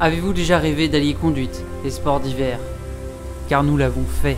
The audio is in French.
Avez-vous déjà rêvé d'allier conduite et sport d'hiver? Car nous l'avons fait.